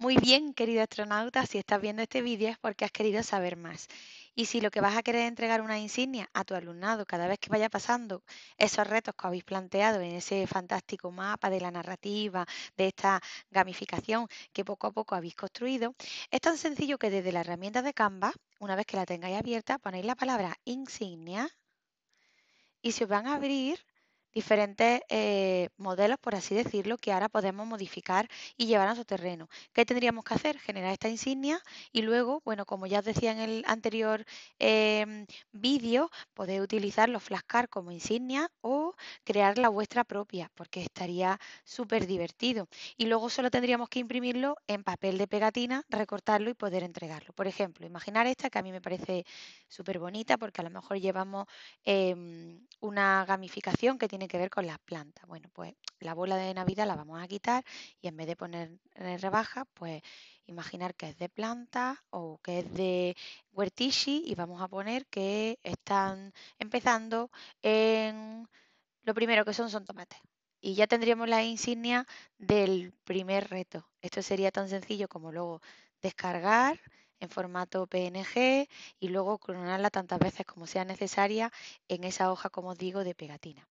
Muy bien, querido astronauta, si estás viendo este vídeo es porque has querido saber más. Y si lo que vas a querer es entregar una insignia a tu alumnado cada vez que vaya pasando esos retos que habéis planteado en ese fantástico mapa de la narrativa, de esta gamificación que poco a poco habéis construido, es tan sencillo que desde la herramienta de Canva, una vez que la tengáis abierta, ponéis la palabra insignia y se os van a abrir diferentes eh, modelos, por así decirlo, que ahora podemos modificar y llevar a su terreno. ¿Qué tendríamos que hacer? Generar esta insignia y luego, bueno, como ya os decía en el anterior em, vídeo, podéis utilizar los flashcards como insignia o crear la vuestra propia, porque estaría súper divertido. Y luego solo tendríamos que imprimirlo en papel de pegatina, recortarlo y poder entregarlo. Por ejemplo, imaginar esta que a mí me parece súper bonita porque a lo mejor llevamos em, una gamificación que tiene tiene que ver con las plantas. Bueno, pues la bola de Navidad la vamos a quitar y en vez de poner en rebaja, pues imaginar que es de planta o que es de huertishi y vamos a poner que están empezando en lo primero que son son tomates. Y ya tendríamos la insignia del primer reto. Esto sería tan sencillo como luego descargar en formato PNG y luego clonarla tantas veces como sea necesaria en esa hoja, como os digo, de pegatina.